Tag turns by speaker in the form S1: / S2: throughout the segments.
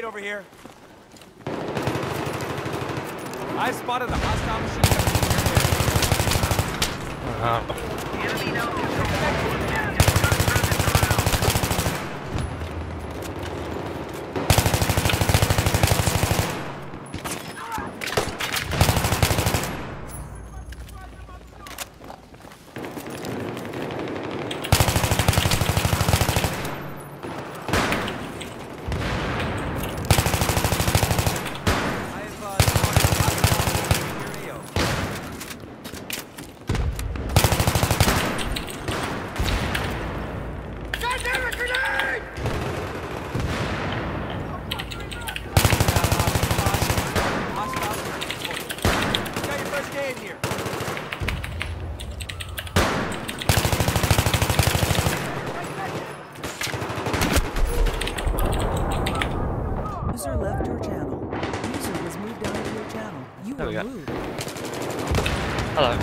S1: Got your first aid over here. I spotted a hostile machine gun.
S2: Uh,
S1: I have, uh, spotted a hostile machine gun. Hostile. Got your first aid here.
S3: User left your channel. User was moved out of your channel. You
S2: There
S3: were
S2: we go.
S3: moved.
S2: Hello.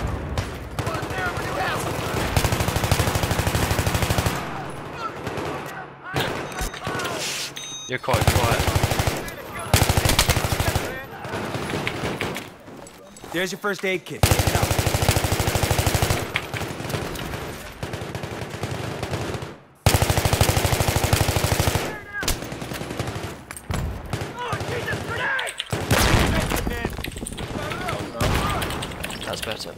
S2: You're quite quiet.
S1: There's your first aid kit.
S2: Better.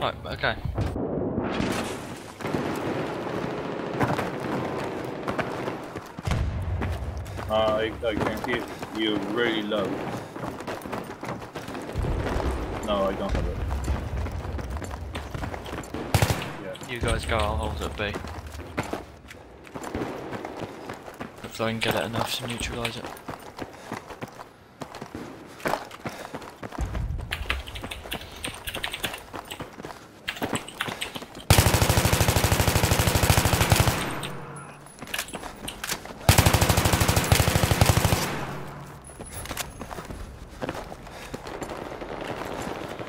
S2: Right, okay.
S4: Uh, I, I can hear you really low. No, I don't have it. Yeah.
S2: You guys go, I'll hold at B. If I can get it enough to neutralise it.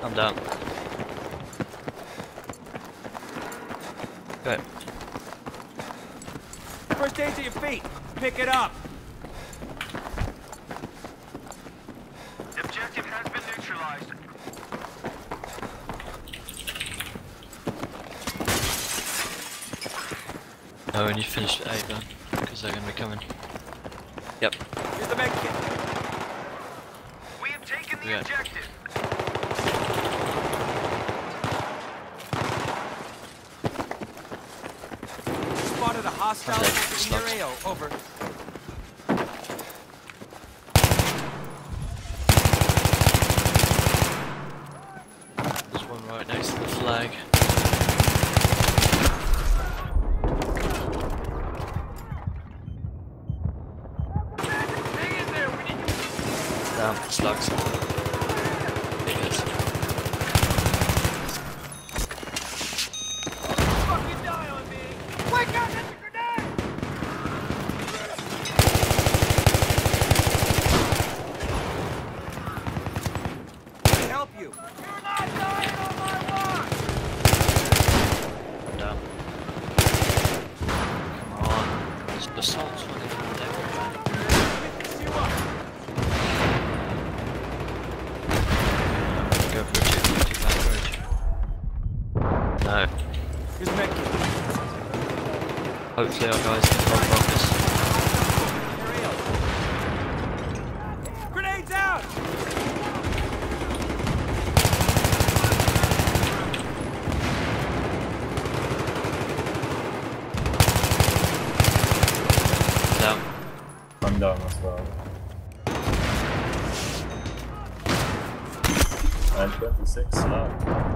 S2: I'm down. Okay.
S1: First aid's at your feet. Pick it up.
S5: Objective has been neutralized.
S2: Oh, when you finish with A then, because they're gonna be coming. Yep.
S1: Here's the med kit.
S5: We have taken the
S2: Yeah.
S5: objective.
S1: Spotted a hostile
S2: Okay,
S1: in
S2: slugs.
S1: AO. Over.
S2: There's one right next to the flag. Down, slugs. Big hits.
S1: Can I help you?
S2: Down. Come on. There's assaults running around everywhere. Go for a 250 back bridge. No.
S1: The med kit.
S2: Hopefully our guys
S4: 926,
S2: wow.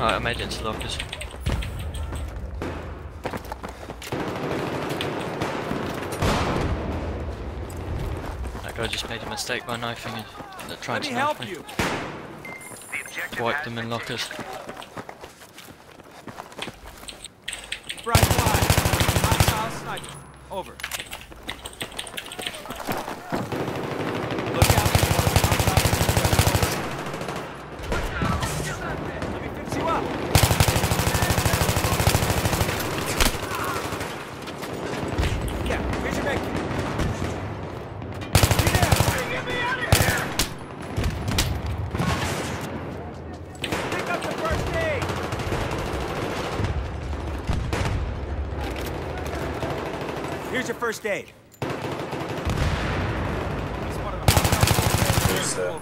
S2: I imagine it's locked. Guy just made a mistake by knifing it. Uh, trying
S1: Let me
S2: to knife
S1: help
S2: me.
S1: you.
S5: The
S2: Wipe them in lockers.
S1: Bright flag. Hostile sniper. Over. Look out. Hostile- Let me fix you up. Yeah, here's your med kit. Get out! Get me out of here! Pick up the first aid! Here's your first aid. That's one of the hostile
S4: There's,
S1: soldiers.
S4: uh,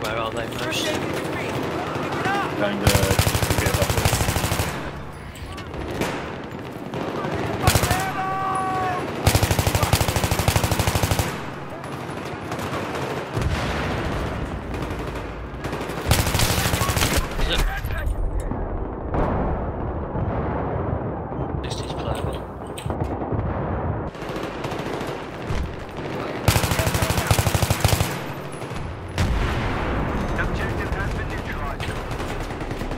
S2: Where are they
S1: First aid in your feet. Pick it up.
S4: Kinda get up this.
S2: Is it? At least he's playable.
S5: Objective has been neutralized.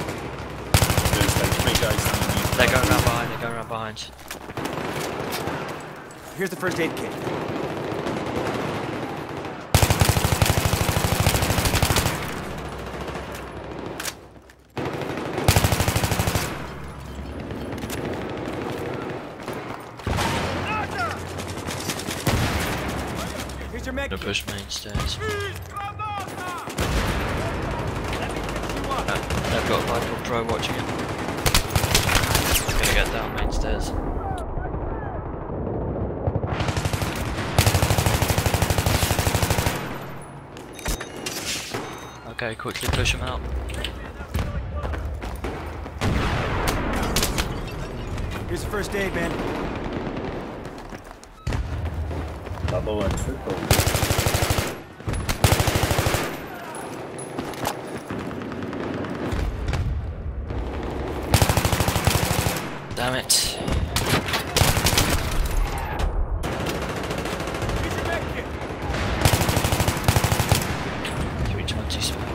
S4: There's like three guys underneath.
S2: They're going around behind, they're going around behind.
S1: Here's the first aid kit. Here's your med
S2: No push main stairs.
S1: Let me fix you up.
S2: No, they've got a called Dro watching it. Gonna get down main stairs. Okay, quickly push him out.
S1: Here's the first aid, man.
S4: Double and triple.
S2: Damn it.
S1: Here's your med kit.
S2: 320 spare.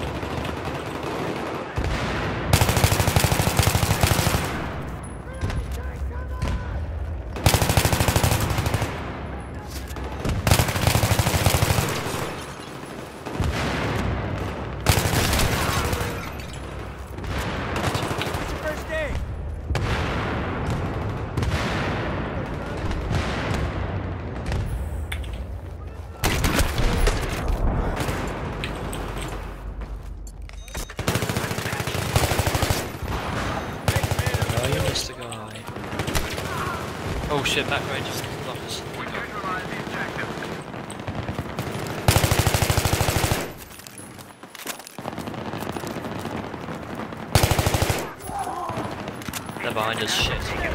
S1: Here's your first aid.
S2: Oh, you missed the guy. Oh shit, back range is
S5: the objective.
S2: They're behind us, shit.